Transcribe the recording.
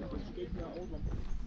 Ja, das geht mir auch noch.